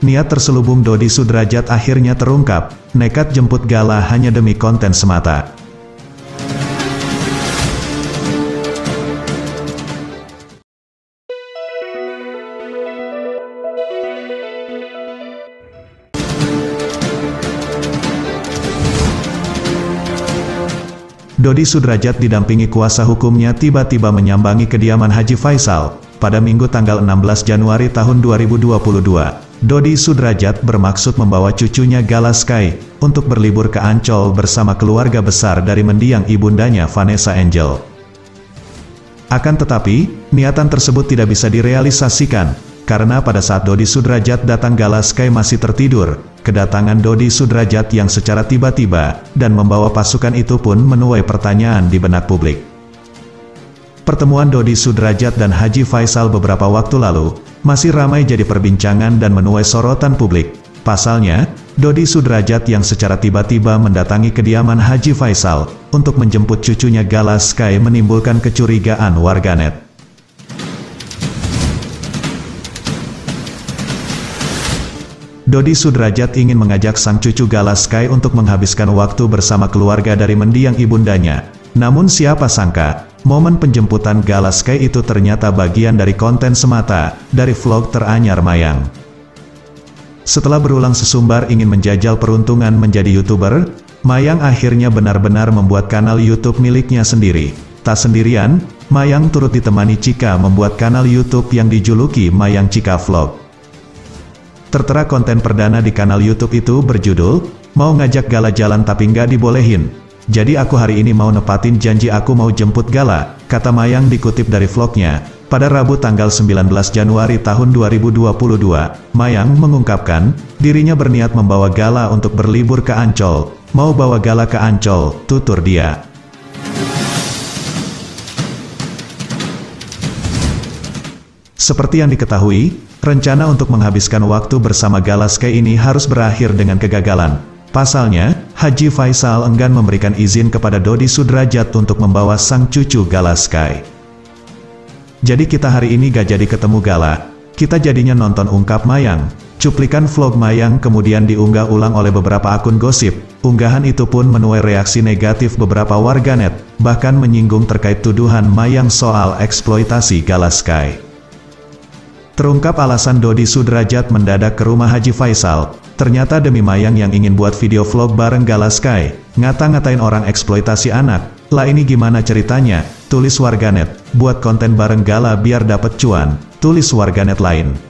niat terselubung Dodi Sudrajat akhirnya terungkap, nekat jemput Gala hanya demi konten semata. Dodi Sudrajat didampingi kuasa hukumnya tiba-tiba menyambangi kediaman Haji Faisal, pada Minggu tanggal 16 Januari tahun 2022. Dodi Sudrajat bermaksud membawa cucunya Gala Sky, untuk berlibur ke Ancol bersama keluarga besar dari mendiang ibundanya Vanessa Angel. Akan tetapi, niatan tersebut tidak bisa direalisasikan, karena pada saat Dodi Sudrajat datang Gala Sky masih tertidur, Kedatangan Dodi Sudrajat yang secara tiba-tiba, dan membawa pasukan itu pun menuai pertanyaan di benak publik. Pertemuan Dodi Sudrajat dan Haji Faisal beberapa waktu lalu, masih ramai jadi perbincangan dan menuai sorotan publik. Pasalnya, Dodi Sudrajat yang secara tiba-tiba mendatangi kediaman Haji Faisal, untuk menjemput cucunya Galas Sky menimbulkan kecurigaan warganet. Dodi Sudrajat ingin mengajak sang cucu Galas Sky untuk menghabiskan waktu bersama keluarga dari mendiang ibundanya. Namun siapa sangka, momen penjemputan Galas Sky itu ternyata bagian dari konten semata, dari vlog teranyar Mayang. Setelah berulang sesumbar ingin menjajal peruntungan menjadi YouTuber, Mayang akhirnya benar-benar membuat kanal YouTube miliknya sendiri. Tak sendirian, Mayang turut ditemani Cika membuat kanal YouTube yang dijuluki Mayang Cika Vlog. Tertera konten perdana di kanal YouTube itu berjudul, mau ngajak Gala jalan tapi nggak dibolehin. Jadi aku hari ini mau nepatin janji aku mau jemput Gala, kata Mayang dikutip dari vlognya. Pada Rabu tanggal 19 Januari tahun 2022, Mayang mengungkapkan, dirinya berniat membawa Gala untuk berlibur ke Ancol. Mau bawa Gala ke Ancol, tutur dia. Seperti yang diketahui, Rencana untuk menghabiskan waktu bersama Galaske ini harus berakhir dengan kegagalan. Pasalnya, Haji Faisal enggan memberikan izin kepada Dodi Sudrajat untuk membawa sang cucu Galaskai. Jadi kita hari ini gak jadi ketemu Gala, kita jadinya nonton ungkap Mayang. Cuplikan vlog Mayang kemudian diunggah ulang oleh beberapa akun gosip. Unggahan itu pun menuai reaksi negatif beberapa warganet, bahkan menyinggung terkait tuduhan Mayang soal eksploitasi Galaskai. Terungkap alasan Dodi Sudrajat mendadak ke rumah Haji Faisal, ternyata demi Mayang yang ingin buat video vlog bareng Galaskai, ngata-ngatain orang eksploitasi anak, lah ini gimana ceritanya, tulis warganet, buat konten bareng Gala biar dapet cuan, tulis warganet lain.